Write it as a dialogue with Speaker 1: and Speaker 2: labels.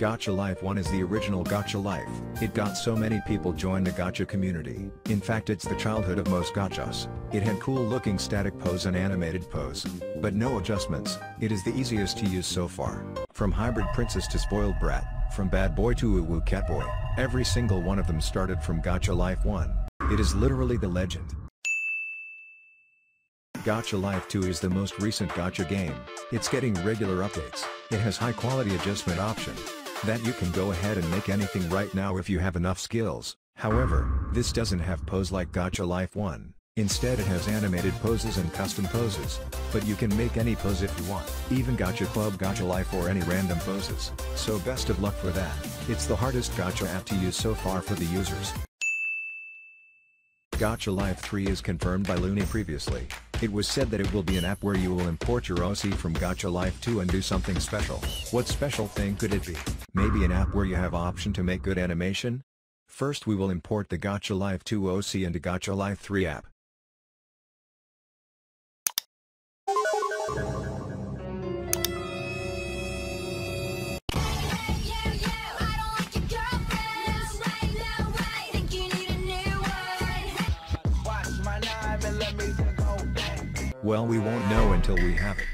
Speaker 1: Gacha Life 1 is the original Gacha Life. It got so many people join the gacha community. In fact it's the childhood of most gachas. It had cool looking static pose and animated pose. But no adjustments, it is the easiest to use so far. From hybrid princess to spoiled brat, from bad boy to uwu cat boy, every single one of them started from Gacha Life 1. It is literally the legend. Gacha Life 2 is the most recent gacha game. It's getting regular updates. It has high quality adjustment option. That you can go ahead and make anything right now if you have enough skills. However, this doesn't have pose like Gacha Life 1. Instead it has animated poses and custom poses. But you can make any pose if you want. Even Gacha Club Gacha Life or any random poses. So best of luck for that. It's the hardest gacha app to use so far for the users. Gacha Life 3 is confirmed by Luni previously. It was said that it will be an app where you will import your OC from Gacha Life 2 and do something special. What special thing could it be? Maybe an app where you have option to make good animation? First we will import the Gacha Life 2 OC into Gacha Life 3 app. Well we won't know until we have it.